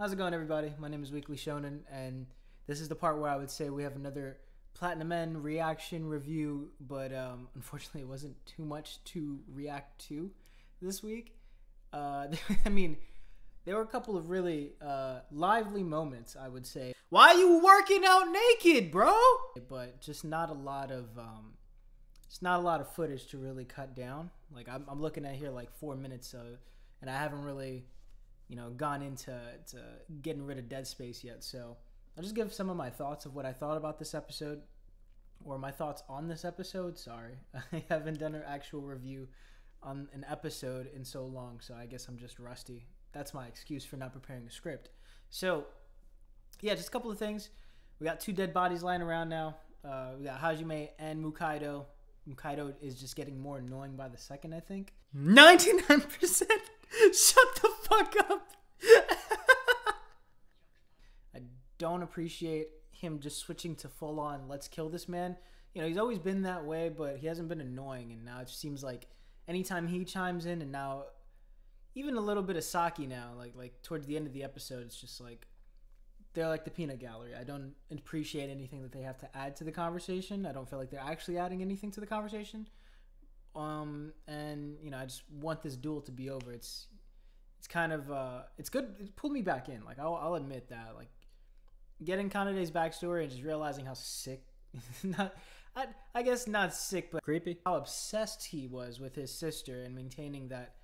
How's it going, everybody? My name is Weakly Xonin, and this is the part where I would say we have another Platinum End reaction review, but um, unfortunately, it wasn't too much to react to this week. Uh, I mean, there were a couple of really uh, lively moments, I would say. Why are you working out naked, bro? But just not a lot of, um, it's not a lot of footage to really cut down. Like I'm, I'm looking at here like four minutes of, and I haven't really you know, gone into to getting rid of Dead Space yet. So I'll just give some of my thoughts of what I thought about this episode, or my thoughts on this episode. Sorry, I haven't done an actual review on an episode in so long, so I guess I'm just rusty. That's my excuse for not preparing a script. So, yeah, just a couple of things. We got two dead bodies lying around now. Uh, we got Hajime and Mukaido. Mukaido is just getting more annoying by the second, I think. 99%? Shut the fuck up. I don't appreciate him just switching to full on let's kill this man. You know, he's always been that way, but he hasn't been annoying and now it seems like anytime he chimes in and now even a little bit of Saki now, like like towards the end of the episode, it's just like they're like the peanut gallery. I don't appreciate anything that they have to add to the conversation. I don't feel like they're actually adding anything to the conversation. Um, and you know, I just want this duel to be over. It's it's kind of uh, it's good. It pulled me back in. Like I'll, I'll admit that. Like getting Kanade's backstory and just realizing how sick, not I, I guess not sick, but creepy. How obsessed he was with his sister and maintaining that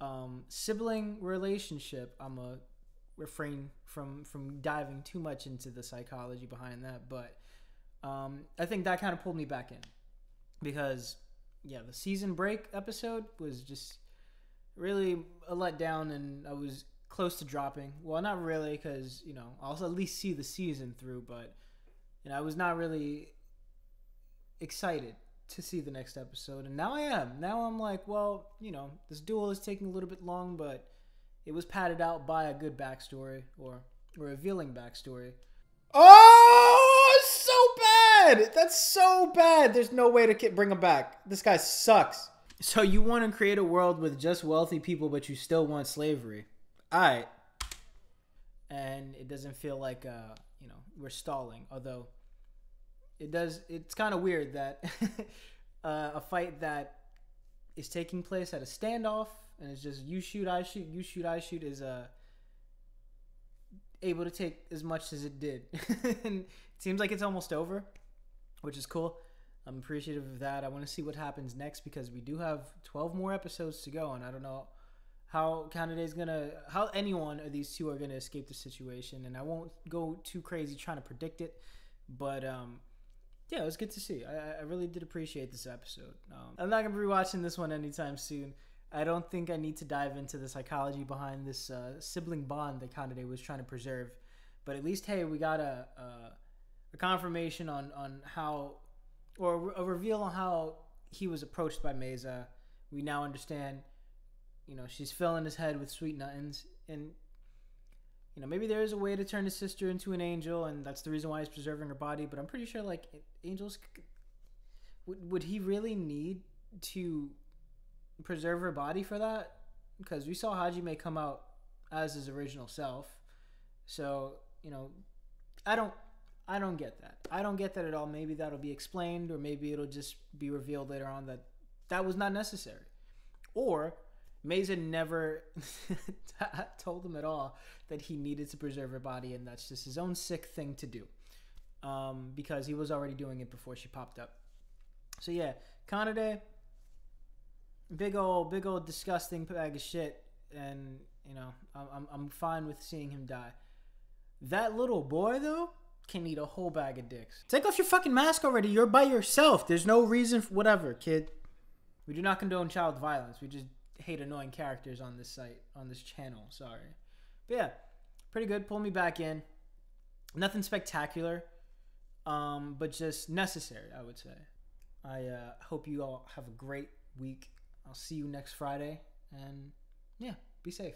um, sibling relationship. I'm a refrain from from diving too much into the psychology behind that, but um, I think that kind of pulled me back in because yeah, the season break episode was just really a letdown, and I was close to dropping. Well, not really, because you know I'll at least see the season through, but you know I was not really excited to see the next episode, and now I am. Now I'm like, well, you know, this duel is taking a little bit long, but it was padded out by a good backstory or a revealing backstory. Oh, so bad! That's so bad. There's no way to bring him back. This guy sucks. So you want to create a world with just wealthy people, but you still want slavery. All right. And it doesn't feel like uh, you know we're stalling, although it does. It's kind of weird that uh, a fight that is taking place at a standoff and it's just you shoot, I shoot, you shoot, I shoot is uh able to take as much as it did. and it seems like it's almost over, which is cool. I'm appreciative of that. I want to see what happens next because we do have 12 more episodes to go, and I don't know how Kanade is gonna, how anyone of these two are gonna escape the situation. And I won't go too crazy trying to predict it, but um, yeah, it was good to see. I, I really did appreciate this episode. Um, I'm not gonna be watching this one anytime soon. I don't think I need to dive into the psychology behind this uh, sibling bond that Kanade was trying to preserve, but at least hey, we got a, a, a confirmation on on how or a reveal on how he was approached by Meyza. We now understand, you know, she's filling his head with sweet nothings, and you know maybe there is a way to turn his sister into an angel, and that's the reason why he's preserving her body. But I'm pretty sure like angels would would he really need to preserve her body for that? Because we saw Hajime come out as his original self, so you know, I don't I don't get that. I don't get that at all. Maybe that'll be explained, or maybe it'll just be revealed later on that that was not necessary. Or Meyza never told him at all that he needed to preserve her body, and that's just his own sick thing to do. Um, because he was already doing it before she popped up. So yeah, Kanade, big old, big old disgusting bag of shit, and you know, I'm I'm fine with seeing him die. That little boy though, can eat a whole bag of dicks. Take off your fucking mask already. You're by yourself. There's no reason for whatever, kid. We do not condone child violence. We just hate annoying characters on this site, on this channel. Sorry. But yeah, pretty good. Pull me back in. Nothing spectacular, um, but just necessary, I would say. I uh, hope you all have a great week. I'll see you next Friday. And yeah, be safe.